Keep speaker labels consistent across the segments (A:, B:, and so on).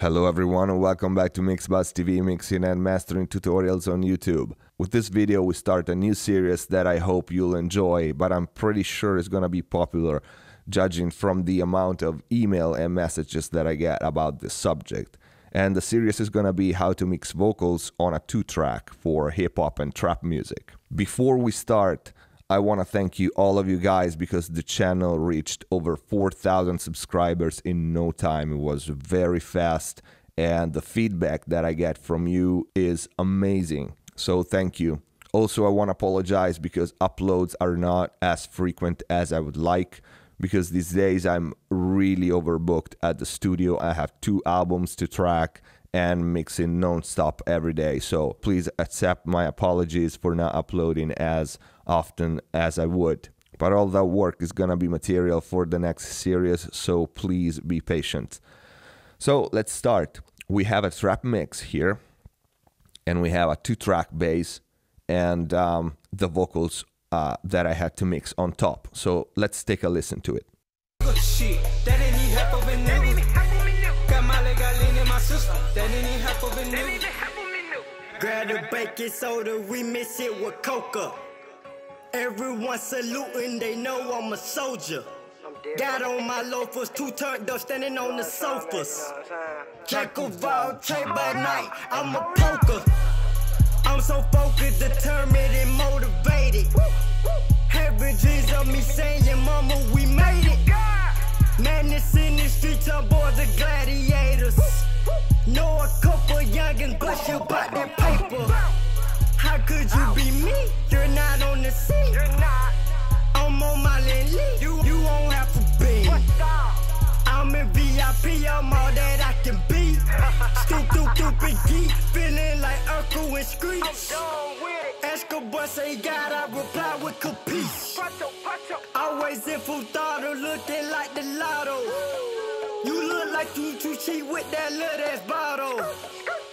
A: Hello everyone and welcome back to Mixbus TV mixing and mastering tutorials on YouTube. With this video we start a new series that I hope you'll enjoy, but I'm pretty sure it's gonna be popular judging from the amount of email and messages that I get about this subject. And the series is gonna be how to mix vocals on a two track for hip hop and trap music. Before we start, I want to thank you, all of you guys, because the channel reached over 4,000 subscribers in no time. It was very fast, and the feedback that I get from you is amazing. So, thank you. Also, I want to apologize because uploads are not as frequent as I would like. Because these days I'm really overbooked at the studio. I have two albums to track and mixing non-stop every day. So please accept my apologies for not uploading as often as I would. But all that work is gonna be material for the next series, so please be patient. So let's start. We have a trap mix here, and we have a two-track bass and um, the vocals uh, that I had to mix on top. So let's take a listen to it.
B: Grab the baking soda, we mix it with coca. Everyone saluting, they know I'm a soldier. Got on my loafers, two turned up, standing on the sofas. Jack of all trade by night, I'm a poker. I'm so focused, determined, and motivated. Having dreams of me saying, Mama, we made it. Madness in the streets, our boys are gladiators. A bless you about that paper. How could you be me? You're not on the scene. You're not. I'm on my lane. You, you won't have to be. I'm in VIP, I'm all that I can be. Stupid, stupid geek, feeling like Urkel and Screech. Escobar say God, I reply with capiche. Always in full throttle, looking like the lotto. You look like you too cheap with that little ass bottle.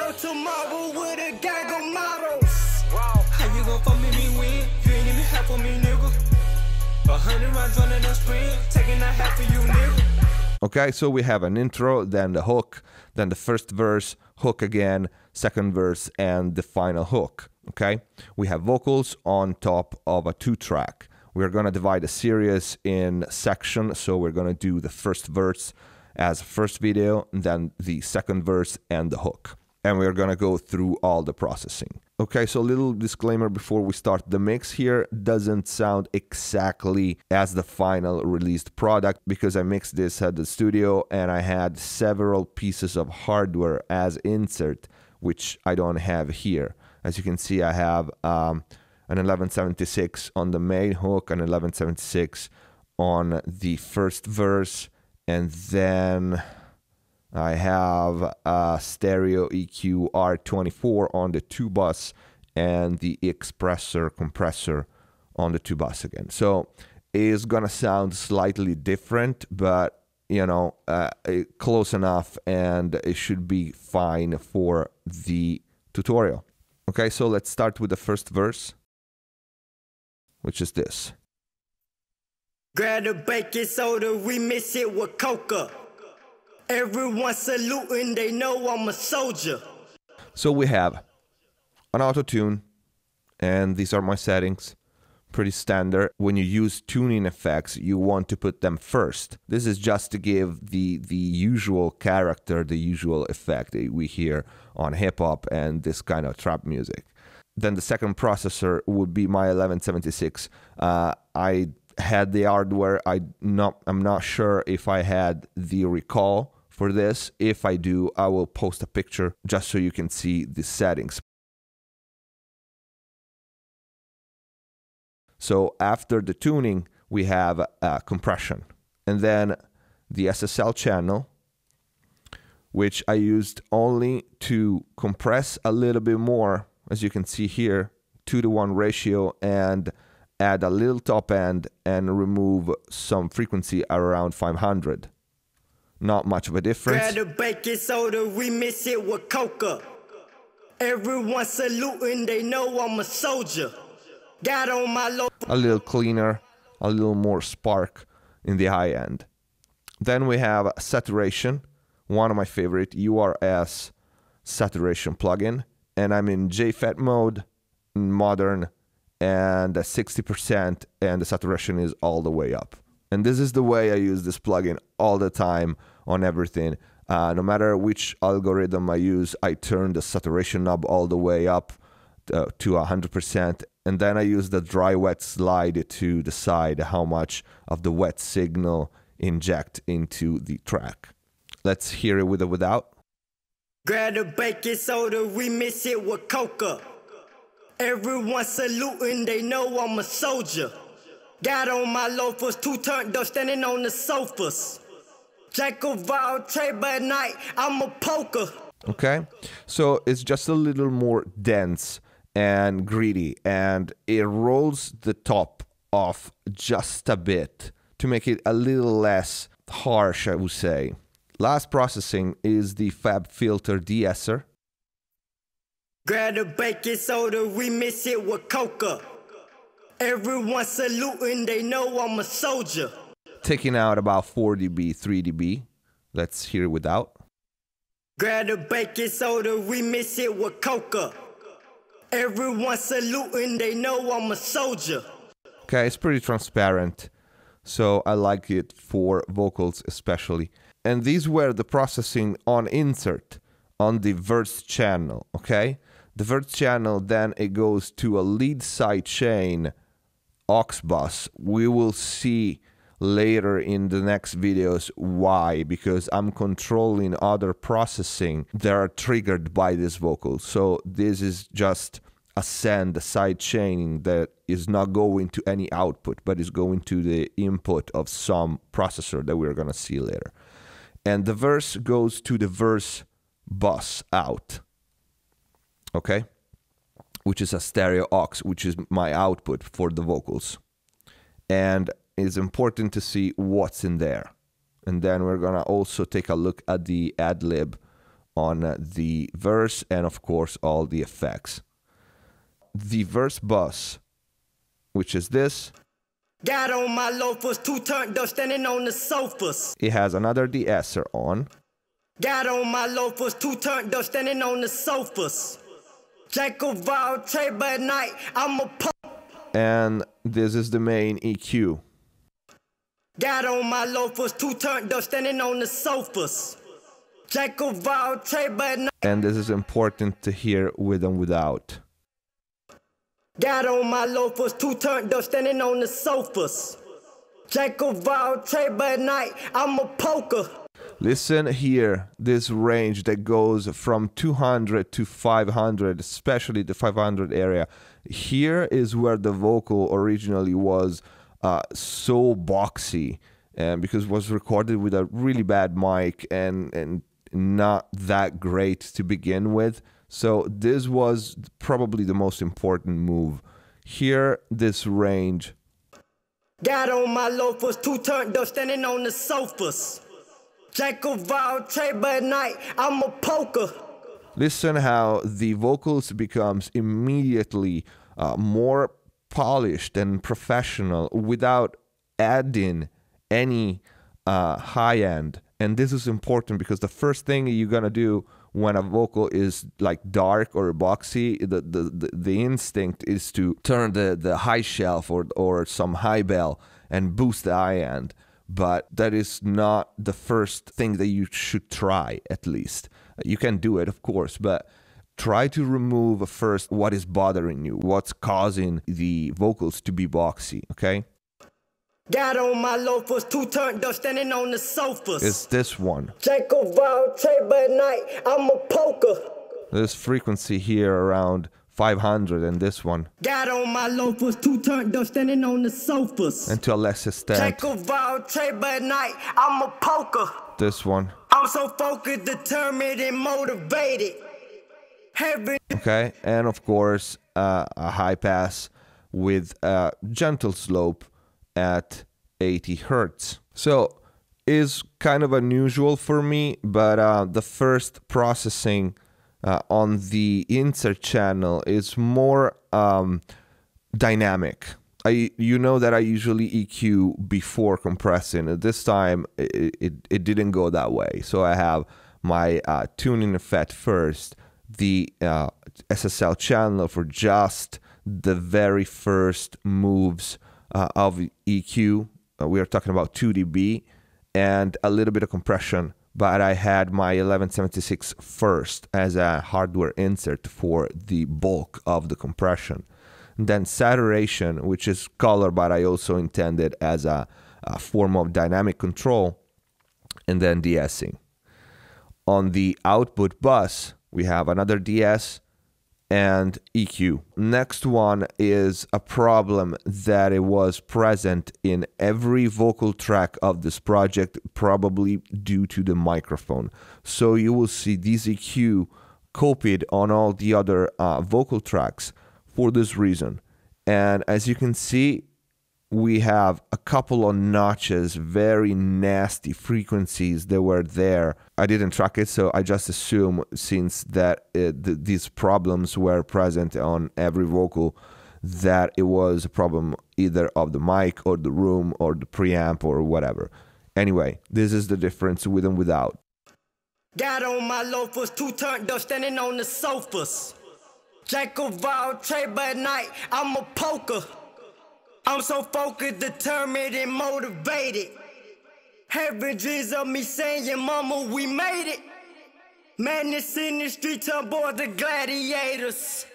B: Ball ain't no tomorrow with a gang of models.
C: How you gon' fuck me, me win? You ain't even half of me, nigga. A hundred rounds running a sprint, taking a half of you, nigga.
A: Okay, so we have an intro, then the hook, then the first verse, hook again, second verse, and the final hook. Okay, we have vocals on top of a two track. We're gonna divide the series in section, so we're gonna do the first verse as first video, then the second verse and the hook. And we're gonna go through all the processing. Okay, so a little disclaimer before we start. The mix here doesn't sound exactly as the final released product because I mixed this at the studio and I had several pieces of hardware as insert, which I don't have here. As you can see, I have um, an 1176 on the main hook, an 1176 on the first verse, and then I have a stereo EQ R24 on the two bus and the expressor compressor on the two bus again. So it's gonna sound slightly different, but you know, uh, close enough, and it should be fine for the tutorial. Okay, so let's start with the first verse, which is this.
B: Grab the baking soda, we mix it with coca. Everyone saluting, they know I'm a soldier.
A: So we have an auto tune, and these are my settings. Pretty standard. When you use tuning effects, you want to put them first. This is just to give the the usual character, the usual effect that we hear on hip hop and this kind of trap music. Then the second processor would be my 1176. Uh, I had the hardware. I not. I'm not sure if I had the recall for this. If I do, I will post a picture just so you can see the settings. So after the tuning, we have uh, compression. And then the SSL channel, which I used only to compress a little bit more, as you can see here, 2 to 1 ratio, and add a little top end and remove some frequency around 500. Not much of a difference.
B: Grab the baking soda, we mix it with coca. Everyone saluting, they know I'm a soldier. Got on my low.
A: a little cleaner, a little more spark in the high end. Then we have saturation, one of my favorite URS saturation plugin, and I'm in JFET mode, modern, and 60%, and the saturation is all the way up. And this is the way I use this plugin all the time on everything. Uh, no matter which algorithm I use, I turn the saturation knob all the way up uh, to 100%. And then I use the dry wet slide to decide how much of the wet signal inject into the track. Let's hear it with or without.
B: Grab a soda, we it with coca. Everyone saluting, they know I'm a soldier. Got on my loafers, two turned up, standing on the sofas. Jack of all trade, but at night, I'm a poker.
A: Okay, so it's just a little more dense and greedy, and it rolls the top off just a bit to make it a little less harsh, I would say. Last processing is the FabFilter de-esser.
B: Grab a baking soda, we mix it with coca. Everyone saluting, they know I'm a soldier.
A: Taking out about 4 dB, 3 dB. Let's hear it without.
B: Grab a baking soda, we mix it with coca. Everyone saluting, they know I'm a soldier.
A: Okay, it's pretty transparent, so I like it for vocals especially. And these were the processing on insert on the verse channel, okay? The verse channel, then it goes to a lead side chain aux bus. We will see later in the next videos why because I'm controlling other processing that are triggered by this vocal. So this is just a send, a side chaining that is not going to any output, but is going to the input of some processor that we're gonna see later. And the verse goes to the verse bus out. Okay? Which is a stereo aux, which is my output for the vocals. And it's important to see what's in there. And then we're gonna also take a look at the ad lib on uh, the verse and of course all the effects. The verse bus, which is this,
B: Got on my loafers, two turned up, standing on the sofas.
A: it has another de-esser on.
B: Got on my loafers, two turned up, standing on the sofas. Jack of all trade, at night, I'm a
A: and this is the main EQ.
B: Got on my loafers, two turned up, standing on the sofas. Jack of all trade, but at
A: And this is important to hear with and without.
B: got on my loafers, two turned up, standing on the sofas. Jack of all trade, but night, I'm a poker.
A: Listen here, this range that goes from 200 to 500, especially the 500 area. Here is where the vocal originally was uh, so boxy, and because it was recorded with a really bad mic and and not that great to begin with. So this was probably the most important move. Here, this range
B: Got on my loafers, two turned up, standing on the sofas. Jack of all trade, but night, I'm a poker.
A: listen how the vocals becomes immediately uh, more polished and professional without adding any uh, high end. And this is important because the first thing you're gonna do when a vocal is like dark or boxy the, the, the, the instinct is to turn the, the high shelf or, or some high bell and boost the high end. But that is not the first thing that you should try at least. You can do it of course but try to remove first what is bothering you what's causing the vocals to be boxy okay
B: Got on my loafers, two turned up, standing on the sofas.
A: it's this one
B: Jack of all trade, but at night, I'm a poker.
A: this frequency here around 500 and this one
B: Got on my loafers, two turned up, standing on the sofas.
A: and to a less extent
B: all but at night, I'm a poker.
A: this one
B: I'm so focused, determined, and motivated.
A: Okay and of course uh, a high pass with a gentle slope at 80 hertz so is kind of unusual for me but uh, the first processing uh, on the insert channel is more um, dynamic I you know that I usually EQ before compressing. This time it, it, it didn't go that way. So I have my uh, tuning effect first, the uh, SSL channel for just the very first moves uh, of EQ. Uh, we are talking about 2 dB and a little bit of compression, but I had my 1176 first as a hardware insert for the bulk of the compression. then saturation, which is color, but I also intended as a, a form of dynamic control, and then de-essing. On the output bus, we have another DS and EQ. Next one is a problem that it was present in every vocal track of this project, probably due to the microphone. So you will see this EQ copied on all the other uh, vocal tracks for this reason. And as you can see, we have a couple of notches, very nasty frequencies that were there. I didn't track it, so I just assume since that it, th- these problems were present on every vocal, that it was a problem either of the mic or the room or the preamp or whatever. Anyway, this is the difference with and without.
B: Got on my loafers, two turned up, standing on the sofas. Jack of all trade, but night I'm a poker. I'm so focused, determined, and motivated. Dreams of me saying, Mama, we made it. Madness in the streets on board the gladiators.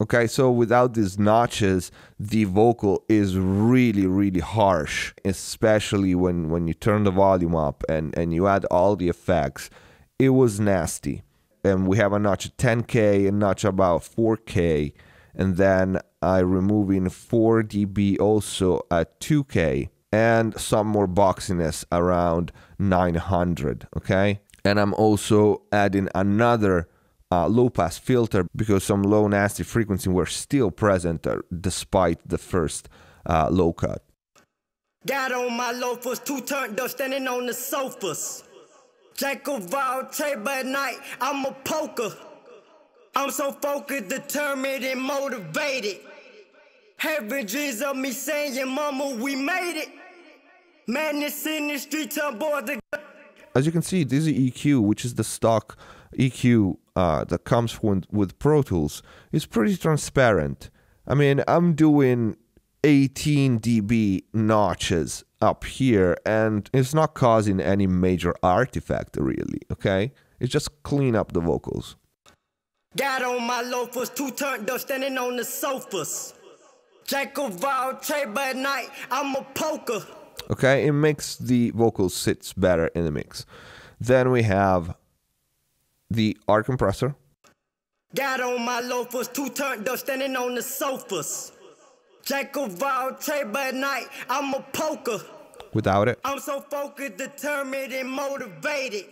A: Okay, so without these notches, the vocal is really, really harsh, especially when, when you turn the volume up and, and you add all the effects. It was nasty. And we have a notch at 10K, a notch about 4K, and then I removing 4 dB also at 2K and some more boxiness around 900 okay and I'm also adding another uh, low pass filter because some low nasty frequency were still present despite the first uh, low cut
B: Got on my loafers, two turned up, standing on the sofas. Jack of all but at night I'm a poker. I'm so focused, determined, and motivated. Dreams of me saying, Mama, we made it. Madness in the streets board the.
A: As you can see, this EQ, which is the stock EQ uh, that comes with, with Pro Tools, is pretty transparent. I mean, I'm doing 18 dB notches up here, and it's not causing any major artifact, really, okay? It's just clean up the vocals.
B: Got on my loafers, two turned up, standing on the sofas. Jack of all trade, at night I'm a poker.
A: Okay, it makes the vocals sits better in the mix. Then we have the R compressor.
B: Got on my loafers, two turned up, standing on the sofas. Jack of all trade, at night I'm a poker.
A: Without it,
B: I'm so focused, determined, and motivated.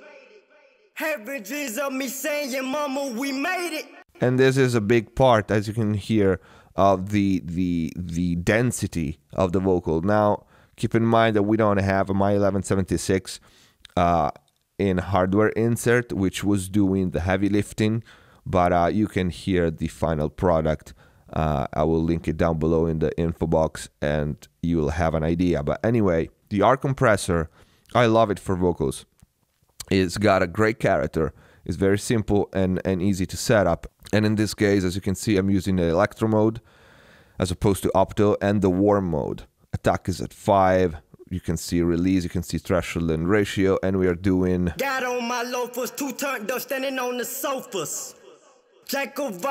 B: Of me saying, Mama, we made it.
A: and this is a big part, as you can hear, of the the the density of the vocal. Now, keep in mind that we don't have a My 1176 uh, in hardware insert, which was doing the heavy lifting, but uh, you can hear the final product. Uh, I will link it down below in the info box, and you will have an idea. But anyway, the R compressor, I love it for vocals. It's got a great character. It's very simple and, and easy to set up. And in this case, as you can see, I'm using the electro mode as opposed to opto and the warm mode. Attack is at 5. You can see release, you can see threshold and ratio, and we are doing
B: Got on my loafers, two turned up, standing on the sofas. Jack of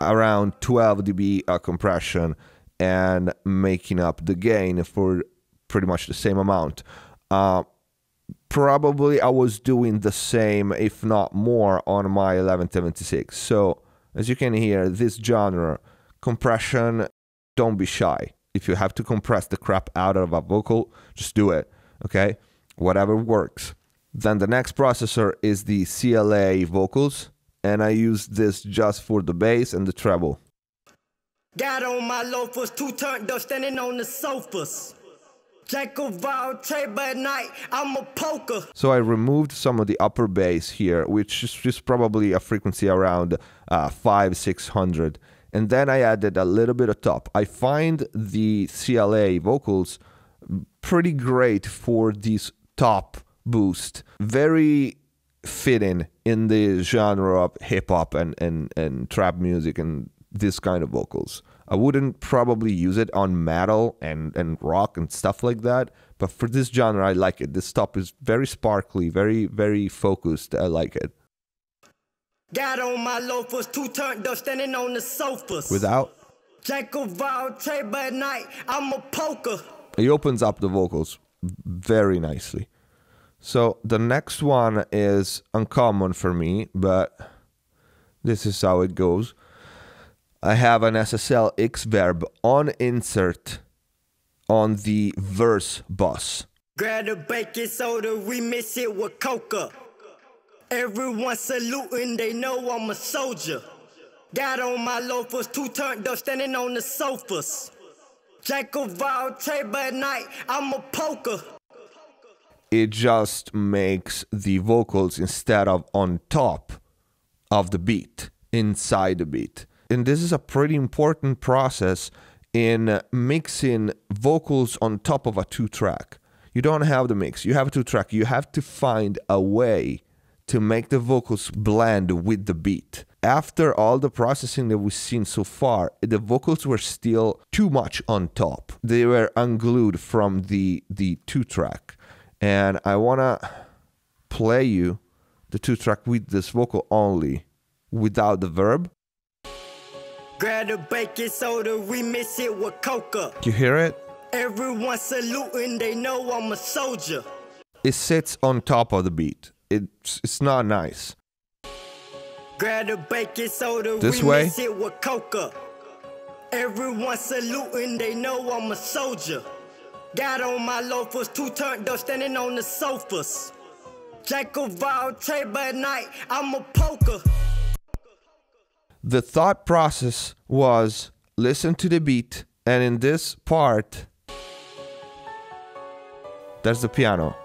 A: around 12 dB uh, compression and making up the gain for pretty much the same amount. Uh, probably I was doing the same, if not more, on my 1176. So, as you can hear, this genre, compression, don't be shy. If you have to compress the crap out of a vocal, just do it, okay? Whatever works. Then the next processor is the CLA vocals, and I use this just for the bass and the treble.
B: Got on my loafers, two turned up, standing on the sofas.
A: So I removed some of the upper bass here, which is just probably a frequency around uh, five, six hundred, and then I added a little bit of top. I find the CLA vocals pretty great for this top boost. Very fitting in the genre of hip hop and, and, and trap music and this kind of vocals. I wouldn't probably use it on metal and, and rock and stuff like that, but for this genre, I like it. This top is very sparkly, very, very focused. I like it.
B: Got on my loafers, two turned up, standing on the sofas.
A: Without,
B: Jack of all trade, night, I'm a poker.
A: he opens up the vocals very nicely. So the next one is uncommon for me, but this is how it goes. I have an SSL X verb on insert on the verse bus.
B: Grab a baking soda, we mix it with coca. Everyone saluting, they know I'm a soldier. Got on my loafers, two turned up, standing on the sofas. Jack of all trade, at night, I'm a poker.
A: It just makes the vocals instead of on top of the beat, inside the beat. And this is a pretty important process in mixing vocals on top of a two track. You don't have the mix, you have a two track. You have to find a way to make the vocals blend with the beat. After all the processing that we've seen so far, the vocals were still too much on top. They were unglued from the the two track. And I wanna play you the two track with this vocal only without the verb.
B: Grab a baking soda, we mix it with coca.
A: You hear it?
B: Everyone saluting, they know I'm a soldier.
A: It sits on top of the beat. It's it's not nice.
B: Grab baking soda,
A: This
B: we
A: way?
B: it with coca. Everyone saluting, they know I'm a soldier. Got on my loafers, two turned up, standing on the sofas. Jack of all trade, at night, I'm a poker.
A: The thought process was listen to the beat, and in this part, there's the piano.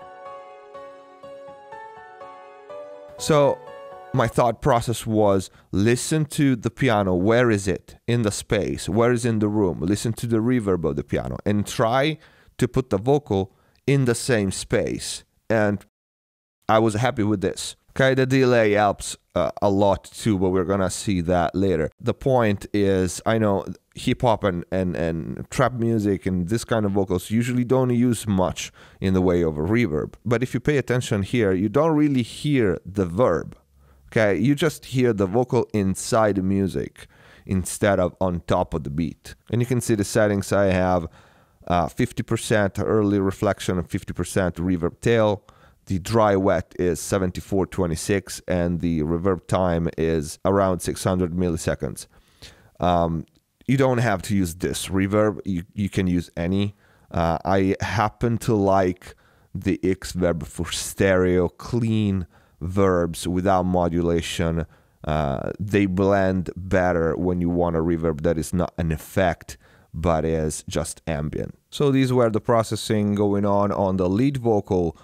A: So my thought process was listen to the piano. Where is it in the space? Where is in the room? Listen to the reverb of the piano and try to put the vocal in the same space. And I was happy with this. Okay, the delay helps uh, a lot too, but we're gonna see that later. The point is, I know hip hop and, and, and trap music and this kind of vocals usually don't use much in the way of a reverb. But if you pay attention here, you don't really hear the verb. Okay, you just hear the vocal inside the music instead of on top of the beat. And you can see the settings I have uh, 50% early reflection and 50% reverb tail. The dry wet is 7426 and the reverb time is around 600 milliseconds. Um, you don't have to use this reverb, you, you can use any. Uh, I happen to like the X verb for stereo, clean verbs without modulation. Uh, they blend better when you want a reverb that is not an effect but is just ambient. So these were the processing going on on the lead vocal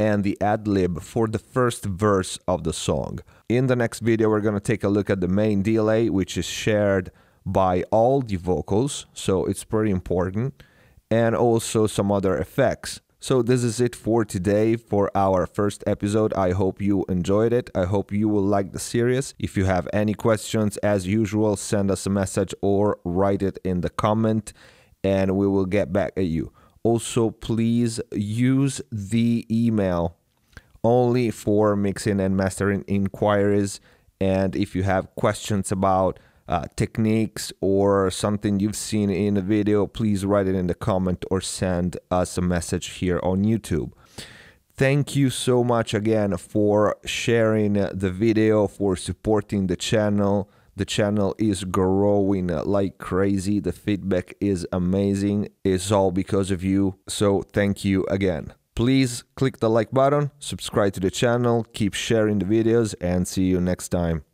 A: and the ad lib for the first verse of the song. In the next video, we're going to take a look at the main delay, which is shared by all the vocals, so it's pretty important, and also some other effects. So this is it for today for our first episode. I hope you enjoyed it. I hope you will like the series. If you have any questions, as usual, send us a message or write it in the comment and we will get back at you. Also, please use the email only for mixing and mastering inquiries. And if you have questions about uh, techniques or something you've seen in a video, please write it in the comment or send us a message here on YouTube. Thank you so much again for sharing the video, for supporting the channel. The channel is growing like crazy. The feedback is amazing. It's all because of you. So thank you again. Please click the like button, subscribe to the channel, keep sharing the videos, and see you next time.